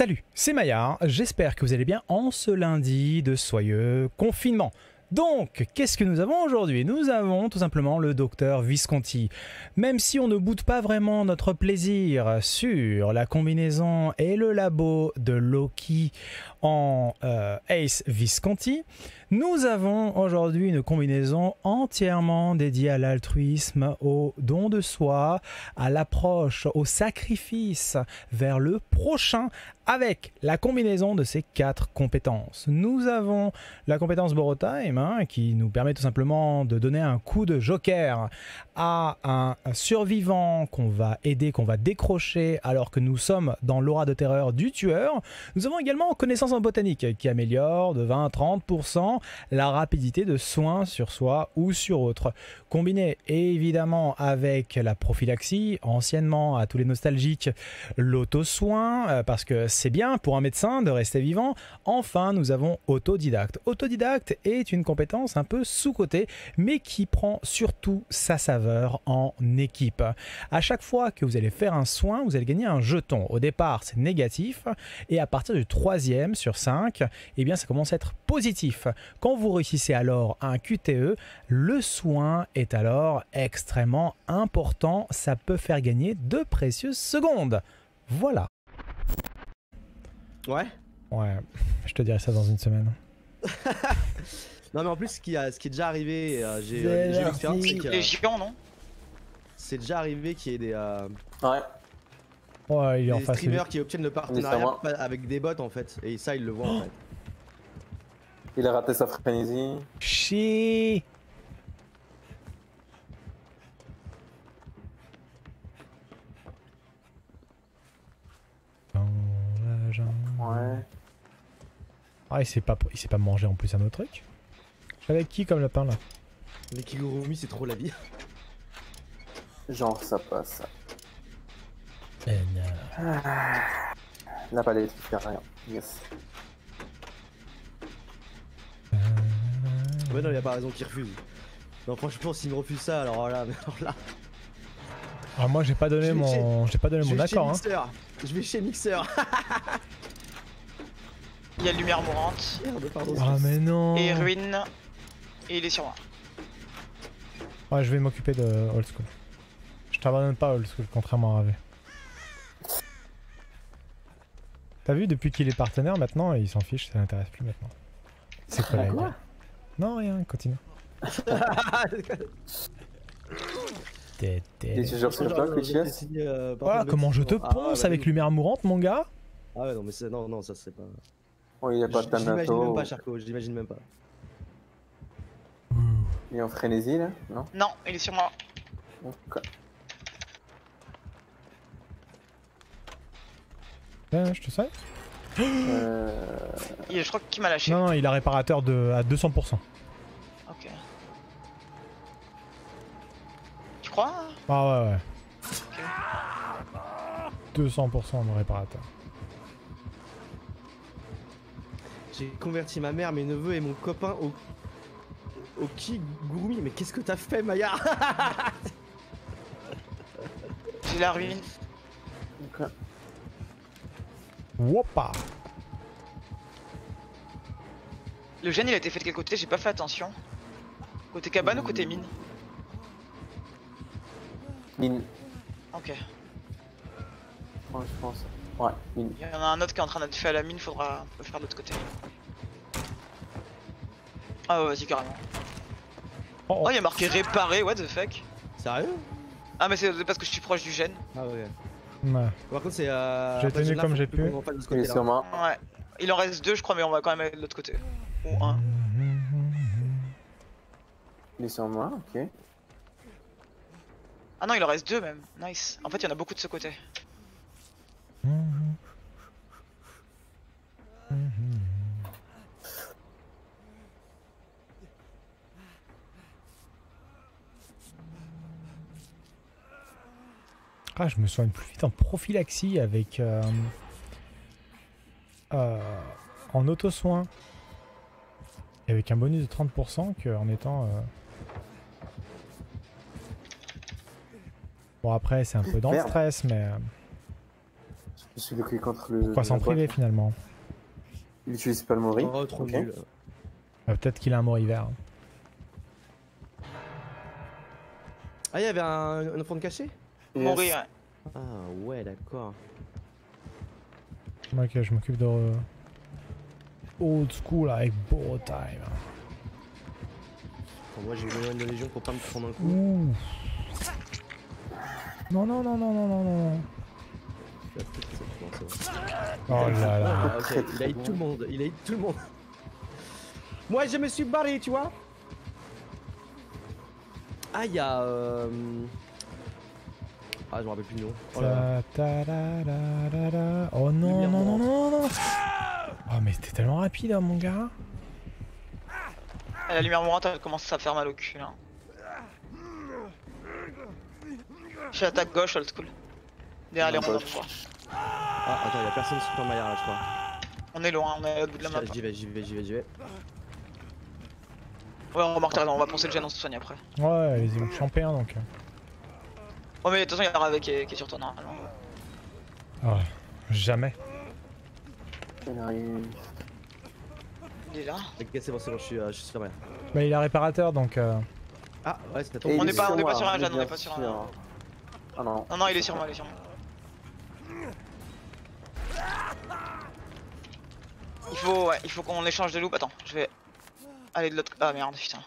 Salut, c'est Maillard, j'espère que vous allez bien en ce lundi de soyeux confinement. Donc, qu'est-ce que nous avons aujourd'hui? Nous avons tout simplement le docteur Visconti. Même si on ne boude pas vraiment notre plaisir sur la combinaison et le labo de Loki en euh, Ace Visconti, nous avons aujourd'hui une combinaison entièrement dédiée à l'altruisme, au don de soi, à l'approche, au sacrifice vers le prochain avec la combinaison de ces quatre compétences. Nous avons la compétence Borotime hein, qui nous permet tout simplement de donner un coup de joker à un survivant qu'on va aider, qu'on va décrocher alors que nous sommes dans l'aura de terreur du tueur. Nous avons également connaissance en botanique qui améliore de 20-30% la rapidité de soins sur soi ou sur autre. Combiné évidemment avec la prophylaxie, anciennement à tous les nostalgiques, l'auto-soin, euh, parce que c'est bien pour un médecin de rester vivant. Enfin, nous avons autodidacte. Autodidacte est une compétence un peu sous-cotée, mais qui prend surtout sa saveur en équipe. À chaque fois que vous allez faire un soin, vous allez gagner un jeton. Au départ, c'est négatif, et à partir du troisième sur 5, eh bien, ça commence à être positif. Quand vous réussissez alors un QTE, le soin est alors extrêmement important. Ça peut faire gagner de précieuses secondes. Voilà. Ouais. Ouais, je te dirai ça dans une semaine. non mais en plus ce qui, a, ce qui est déjà arrivé, euh, j'ai euh, j'ai parti. l'expérience, c'est Les euh, non? c'est déjà arrivé qu'il y ait des, euh, Ouais. Ouais, il est en des face. lui. streamers qui obtiennent le partenariat avec des bots en fait, et ça ils le voient en fait. Il a raté sa frénésie. Chier. Dans la jungle. Ouais. Ah, il s'est pas, il s'est pas mangé en plus un autre truc. J'avais qui comme lapin là? Les Kigurumi c'est trop la vie. Genre ça passe. Eh, non. La palette qui fait rien. Yes. Ouais non y a pas raison qu'ils refusent. Non franchement s'ils me refusent ça alors là, mais alors là. Ah, moi j'ai pas donné mon, j'ai pas donné Je mon vais chez accord. Hein. Mixer. Je vais chez Mixer. Il y a Lumière Mourante Merde pardon. Ah mais non. et Ruine. Et il est sur moi. Ouais, je vais m'occuper de old school. Je t'abandonne pas old school contrairement à Ravé. T'as vu depuis qu'il est partenaire maintenant il s'en fiche, ça l'intéresse plus maintenant. C'est quoi Quoi Non rien, continue. T'es- sur toi, euh, Voilà comment je te ponce avec lumière mourante mon gars. Ah ouais non mais c'est non non ça c'est pas. Oh, il a pas de J'imagine même Thanato. pas Charco, j'imagine même pas. Il est en frénésie là Non? Non, il est sur moi. Ok. Ouais, je te sais. Euh... Il- je crois qu'il m'a lâché. Non non, il a réparateur de à 200%. Ok. Tu crois Ah ouais ouais. 200% de réparateur. J'ai converti ma mère, mes neveux et mon copain au. au Kigurumi. Mais qu'est-ce que t'as fait, Maya? J'ai la ruine. ok. Wopa Le gène il a été fait de quel côté? J'ai pas fait attention. Côté cabane ou côté mine? Mine. Ok. Ouais, je pense. Ouais, mine. Il y en a un autre qui est en train d'être fait à la mine, faudra le faire de l'autre côté. Ah ouais, vas-y carrément. Oh, Oh, il y a marqué réparer, what the fuck? Sérieux? Ah, mais c'est parce que je suis proche du gène. Ah ouais. Ouais. Par contre, c'est. Euh, J'ai tenu comme j'ai pu. Il est côté-là. sur moi. Ouais. Il en reste deux, je crois, mais on va quand même aller de l'autre côté. Ou un. Il est sur moi, ok. Ah non, il en reste deux même. Nice. En fait, il y en a beaucoup de ce côté. Ah, je me soigne plus vite en prophylaxie avec. euh, euh, en auto-soin. Et avec un bonus de 30% qu'en étant. euh, Bon, après, c'est un peu dans le stress, mais. euh, Je suis bloqué contre le. Pourquoi s'en priver finalement Il utilise pas le mori. Oh, trop Ok. nul. Ah, Peut-être qu'il a un mort hiver. Ah, il y avait un, un enfant de caché. Mourir. Ah, ouais, d'accord. Ok, je m'occupe de. Old school avec Boro Time. Bon, moi, j'ai besoin de légion pour pas me prendre un coup. Ouh. Non, non, non, non, non, non, non. Oh là là. Ah, ok, Très, il a eu tout le monde, il a eu tout le monde. Moi, je me suis barré, tu vois. Ah, il y a. euh, Ah, je me rappelle plus le nom. Oh là là. Ta, ta, da, da, da, da. Oh non, non, non, non, non. Oh, mais t'es tellement rapide, hein, mon gars. Et La lumière mourante, elle commence à faire mal au cul là. Je suis attaque gauche, old school. Derrière les ronds gauche. d'emploi. Ah, attends, il y a personne sur Maillard là, je crois. On est loin, on est à l'autre bout de la map. J'y vais, j'y vais, j'y vais, j'y vais. Ouais, on remarque, t'as raison, on va penser le gène, on se soigne après. Ouais, allez-y, mon champion donc. Oh, mais de toute façon, il y a Rave qui est, qui est sur toi normalement. Oh, jamais. Il est là. Ok, c'est bon, c'est bon, je suis, euh, je suis sur. Bah, il est réparateur donc. euh, Ah, ouais, c'était ton On il n'est pas- on n'est pas sur un je jeune, on n'est pas sur un-. Ah non. Non, non, il est sur moi, il est sur moi. Il faut, ouais, il faut qu'on échange de loup. Attends, je vais aller de l'autre. Ah merde, putain.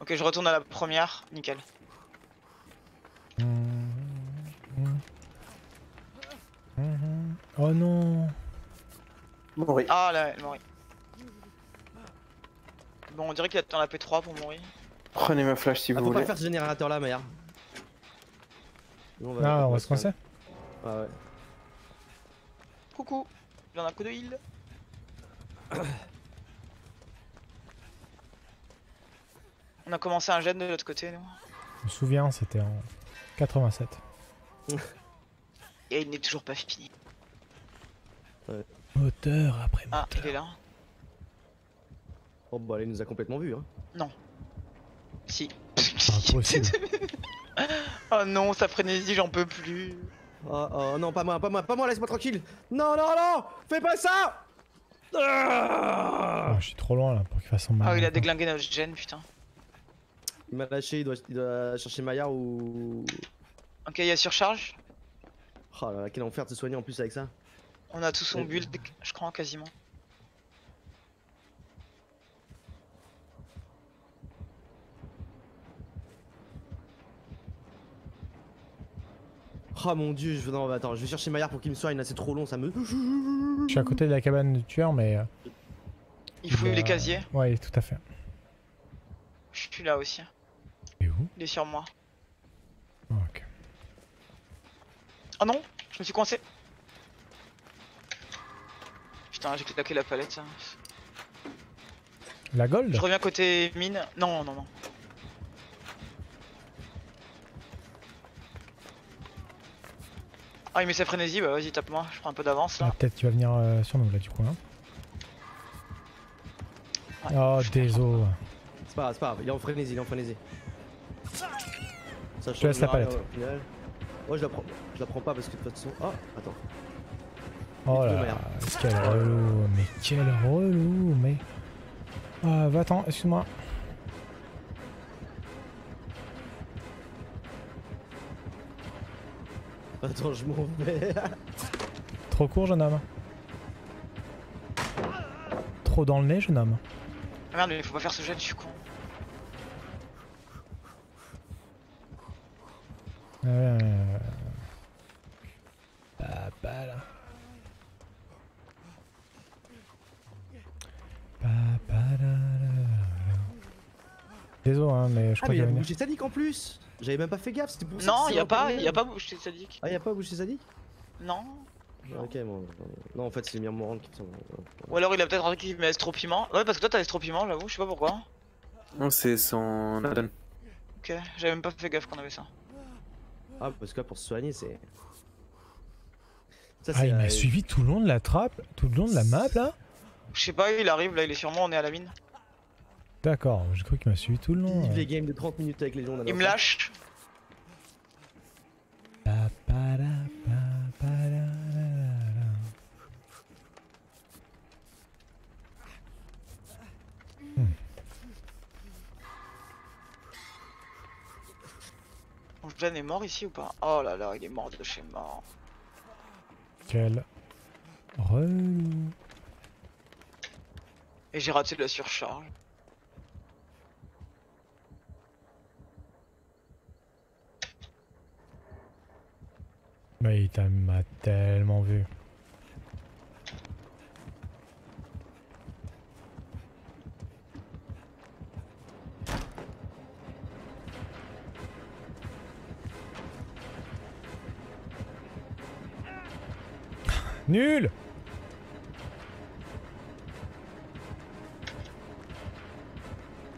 Ok, je retourne à la première, nickel. Oh non. Mori. Ah là, elle mourit. Bon, on dirait qu'il attend la P3 pour mourir. Prenez ma flash si Ah, vous faut pas voulez. faire ce générateur là, Maillard. Nous, Ah, on va se coincer. Ouais, ouais. Coucou, j'ai un coup de heal. On a commencé un jet de l'autre côté, nous. Je me souviens, c'était en 87. Et il n'est toujours pas fini. Moteur après Ah, moteur. il est là. Oh, bah, elle nous a complètement vu, hein. Si. Impossible. oh non, sa frénésie, j'en peux plus. Oh, oh, non, pas moi, pas moi, pas moi, laisse-moi tranquille. Non, non, non, fais pas ça. Ah Oh, je suis trop loin là pour qu'il fasse son mal. Ah, il a déglingué notre gène, putain. Il m'a lâché, il doit, il doit chercher Maillard ou. Ok, il y a surcharge. Oh là là, quel enfer de se soigner en plus avec ça. On a tout son build, je crois, quasiment. Oh mon dieu, je non, attends, je vais chercher Maillard pour qu'il me soigne là, c'est trop long, ça me. Je suis à côté de la cabane du tueur, mais. euh, Il fouille a- les casiers. Ouais, tout à fait. Je suis là aussi. Et où? Il est sur moi. Oh, Ok. Oh non, je me suis coincé. Putain, j'ai claqué la palette. La gold Je reviens côté mine. Non, non, non. Ah, il met sa frénésie, bah vas-y, tape-moi, je prends un peu d'avance Ah, là. Peut-être qu'il va venir euh, sur nous là du coup. Hein. Ouais, Oh, je désolé. C'est pas grave, c'est pas grave, il est en frénésie, il est en frénésie. Ça change te laisse la palette. Moi je la prends, je la prends pas parce que de toute façon. Oh, attends. Oh là là, merde. quel relou, mais quel relou, mais. Ah, va-t'en, excuse-moi. Attends, je m'en vais. Trop court, jeune homme. Trop dans le nez, jeune homme. Ah merde, mais faut pas faire ce jet, je suis con. Euh... Ah, bah là. Pa, pa, la, la, la. Désolé, hein, mais je Ah, crois mais qu'il il va a venir. bougé sadique en plus J'avais même pas fait gaffe, c'était pour ça. Non, y a pas, en y a pas bouché sadique. Ah, y a pas bougé sadique Non. Ah, Ok, bon. Non, en fait, c'est les miens mourants qui me sont. Ou alors il a peut-être un truc qui met estropiment. Ouais, parce que toi t'as estropiment, j'avoue, je sais pas pourquoi. Non, c'est son add-on. Ok, j'avais même pas fait gaffe qu'on avait ça. Ah, parce que là, pour se soigner, c'est. Ça, Ah, il euh, m'a suivi tout le long de la trappe, tout le long de la map là Je sais pas, il arrive, là il est sur moi, on est à la mine. D'accord, j'ai cru qu'il m'a suivi tout le long. Vive les games de 30 minutes avec les gens. Il me lâche. Jeanne hmm. est mort ici ou pas? Oh là là, il est mort de chez mort. Quel relou. Et j'ai raté la surcharge. Mais il m'a tellement vu. Nul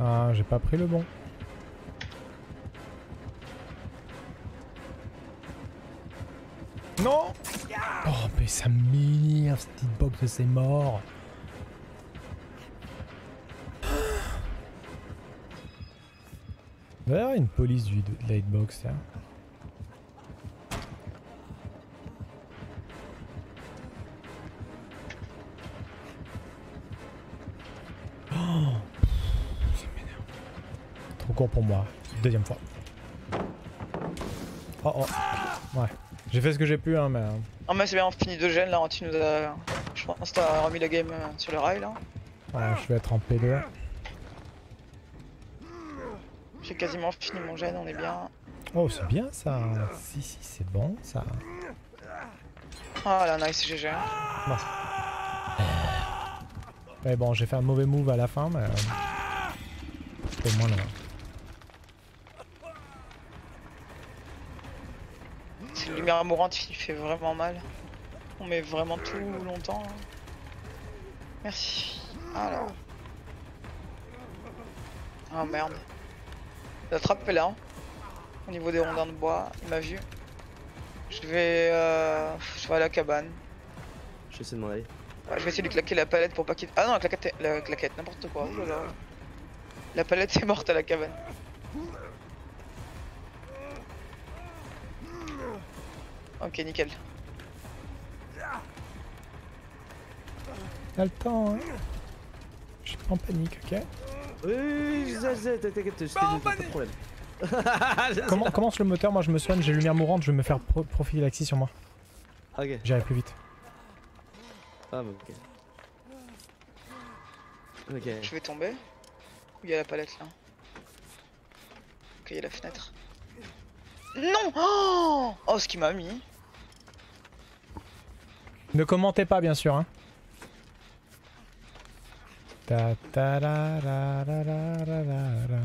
Ah, j'ai pas pris le bon. Oh, mais ça m'énerve cette hitbox de ces morts. Il doit y avoir une police du, de la hitbox là. Oh. Trop court pour moi. Deuxième fois. Oh oh. Ouais. J'ai fait ce que j'ai pu, hein, mais. euh, Oh mais c'est bien, on finit de gêne là, tu nous as... Je pense que t'as remis la game euh, sur le rail là. ouais, je vais être en P2. J'ai quasiment fini mon gène, on est bien. Oh, c'est bien ça. Si, si, c'est bon ça. Ah là, nice, GG. Mais bon, j'ai fait un mauvais move à la fin, mais. euh, C'était moins loin. Mourante qui fait vraiment mal. On met vraiment tout longtemps. hein. Merci. Alors. Ah merde. La trappe est là. Au niveau des rondins de bois, il m'a vu. Je vais, euh, je vais à la cabane. J'essaie de m'en aller. Ouais, je vais essayer de claquer la palette pour pas qu'il. Ah non, la claquette, la claquette, n'importe quoi. Là. La palette est morte à la cabane. Ok, nickel. T'as le temps, hein. Je suis pas en panique, ok Oui, oui, t'inquiète, j'étais nul, pas de problème. Comment commence le moteur Moi je me soigne, j'ai lumière mourante, je vais me faire pro prophylaxie sur moi. Ok. J'irai plus vite. Ah, bah, ok. Ok. Je vais tomber. Où il y a la palette là Ok, il y a la fenêtre. Non Oh, oh ce qui m'a mis. Ne commentez pas, bien sûr, hein. Ta ta ra ra ra ra ra ra ra.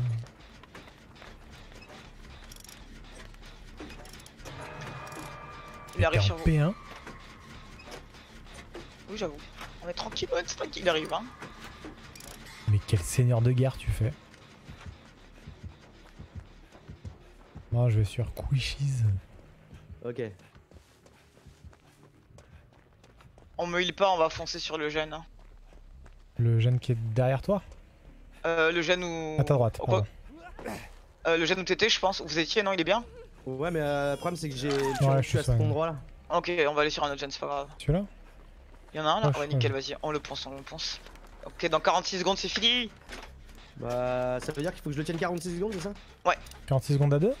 Il arrive sur vous. P1 Oui, j'avoue. On est tranquille, ouais, c'est tranquille, il arrive. Hein. Mais quel seigneur de guerre tu fais Moi je vais sur Quishies. Ok. On me heal pas, on va foncer sur le gène. hein. Le jeune qui est derrière toi Euh, le gène où. À ta droite, Oh, pardon. Euh, le gène où t'étais, je pense. Où vous étiez, non? Il est bien? Ouais, mais euh, le problème, c'est que j'ai. Ouais, je je suis à cet soigné. endroit là. Ok, on va aller sur un autre gène, c'est pas grave. Celui-là Il y en a un là? Ouais, Ouais, nickel, vas-y. On le ponce, on le ponce. Ok, dans 46 secondes, c'est fini Bah, ça veut dire qu'il faut que je le tienne 46 secondes, c'est ça? 46 secondes à 2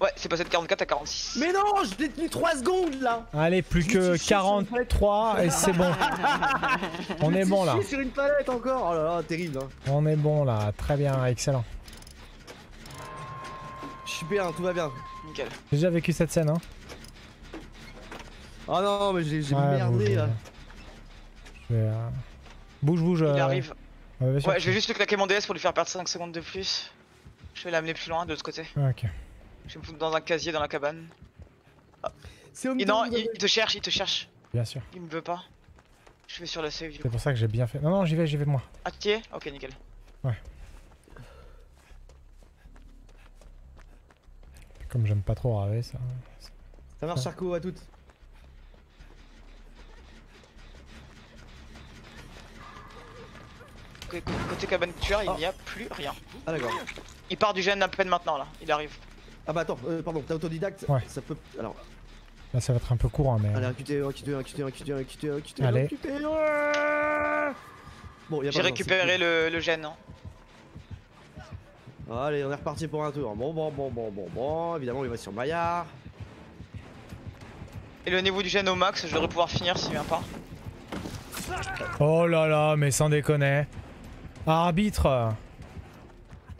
Ouais, c'est passé de 44 à 46. Mais non, je l'ai tenu 3 secondes là Allez, plus que me suis chié sur une palette. 43 et c'est bon. On est bon là. Je suis sur une palette encore Oh là là, terrible hein. On est bon là. Très bien, excellent. Je suis bien, tout va bien. Nickel. J'ai déjà vécu cette scène, hein. Oh non, mais j'ai Ouais, merdé bouge, là. Je vais, euh, Bouge, bouge. Il euh, arrive. ouais, je vais juste lui claquer mon DS pour lui faire perdre 5 secondes de plus. Je vais l'amener plus loin de l'autre côté. Ah, Ok. Je vais me foutre dans un casier dans la cabane. C'est au Et milieu, non, il, il te cherche, il te cherche. Bien sûr. Il me veut pas. Je vais sur la save du C'est pour ça que j'ai bien fait. Non, non, j'y vais, j'y vais moi. Ah, tu es? Ok, nickel. Comme j'aime pas trop raver ça. Ça marche, Charco, à toutes. Côté, côté cabane tueur, il Oh. n'y a plus rien. Ah, d'accord. Il part du gène à peine maintenant là, il arrive. Ah, bah attends, euh, pardon, t'es autodidacte Ouais. Ça peut. Alors, Là, ça va être un peu courant, mais. allez, recutez, recutez, recutez, recutez, Allez. recutez. ouais Bon, J'ai récupéré le, le gène. hein. Allez, on est reparti pour un tour. Bon, bon, bon, bon, bon, bon. Évidemment, il va sur Maillard. Et le niveau du gène au max, je devrais pouvoir finir s'il vient pas. Oh là là, mais sans déconner. Arbitre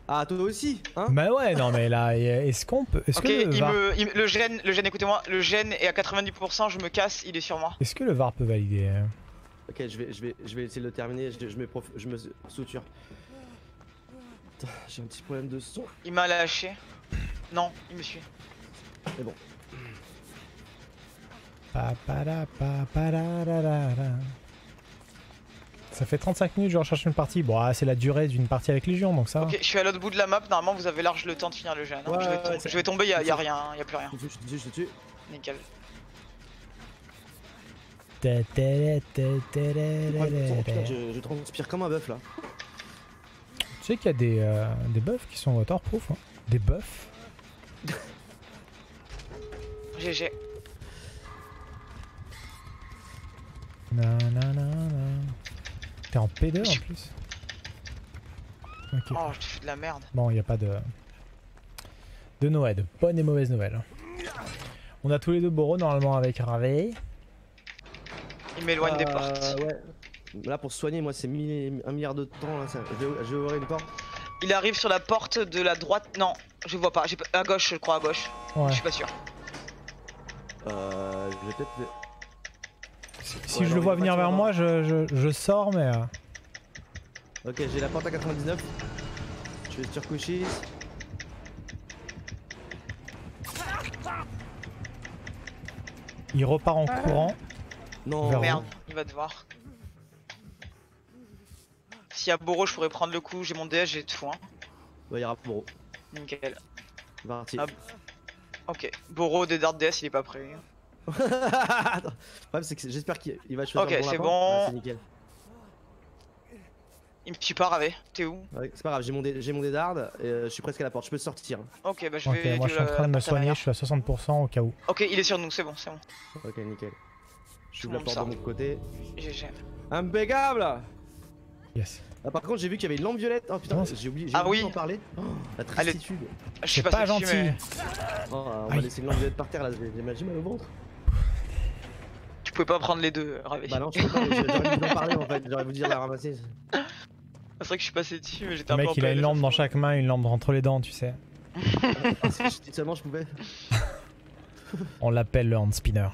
Ah, toi aussi, hein Bah ouais, non mais là, est-ce qu'on peut... Est-ce Ok, que le il VAR... me, il- le gène, le gène, écoutez-moi, le gène est à 90%, je me casse, il est sur moi. Est-ce que le VAR peut valider hein Ok, je vais, je vais, je vais essayer de le terminer. Je, je me, prof- je me suture. Putain, J'ai un petit problème de son. Il m'a lâché. Non, il me suit. Pa, pa, da, pa, pa, da, da, da, da. Ça fait 35 minutes que je recherche une partie. Bon, ah, c'est la durée d'une partie avec Légion, donc ça va. Ok, je suis à l'autre bout de la map, normalement vous avez large le temps de finir le gène. hein. Ouais, je, vais ouais, tom- ouais, c'est- je vais tomber, y'a y a rien, y a plus rien. Je te tue, je te tue, je te tue. Nickel. Je, je transpire comme un bœuf là. Tu sais qu'il y a des, euh, des buffs qui sont waterproof. Hein. Des buffs GG. Na, na, na, na. T'es en P2 en plus Ok. Oh, je te fais de la merde. Bon, il n'y a pas de... De Noël, de bonnes et mauvaises nouvelles. On a tous les deux Boro normalement avec Ravé. Il m'éloigne des Euh, portes. Ouais. Là pour soigner, moi c'est mille- un milliard de temps là. ça- Je vais, je vais ouvrir une porte. Il arrive sur la porte de la droite. Non, je vois pas. j'ai pas- À gauche, je crois, à gauche. Ouais. Je suis pas sûr. Euh, je vais peut-être. Si Ouais, je le vois venir vers moi, je, je, je sors, mais... euh, Ok, j'ai la porte à 99. Je vais sur Kushis. il repart en courant. Non, Vers Merde, il va devoir. S'il y a Boro, je pourrais prendre le coup. J'ai mon DS, j'ai tout. Hein. Bah, il y aura Boro. Nickel. Parti. Ah. Ok. Boro de Dart DS, il est pas prêt. Le problème, c'est que j'espère qu'il il va choisir Ok, le bon c'est bon. Ah, c'est nickel. Il me tue pas, Ravé. T'es où? Ouais, c'est pas grave, j'ai mon, dé- j'ai mon dédard et euh, je suis presque à la porte. Je peux sortir. Ok, bah je Ok, vais. moi je suis en train de me soigner, je suis à 60% au cas où. Ok, il est sur nous, c'est bon, c'est bon. Ok, nickel. Je ouvre la porte sort. de mon côté. GG. Impeccable Yes. ah, Par contre, j'ai vu qu'il y avait une lampe violette. Oh putain, j'ai oublié, j'ai Ah oublié oui. d'en parler. Oh, la Allez. tristitude. Je suis pas dessus, gentil. mais Oh, on va laisser une lampe violette par terre là, j'ai mal au ventre. Tu pouvais pas prendre les deux, Ravé. Bah non, je peux pas, j'aurais dû vous en parler en fait. J'aurais vous dire la ramasser. C'est vrai que je suis passé dessus, mais j'étais Le un peu mec en il a une lampe dans chaque main, une lampe entre les dents, tu sais. dis seulement je pouvais. On l'appelle le hand spinner.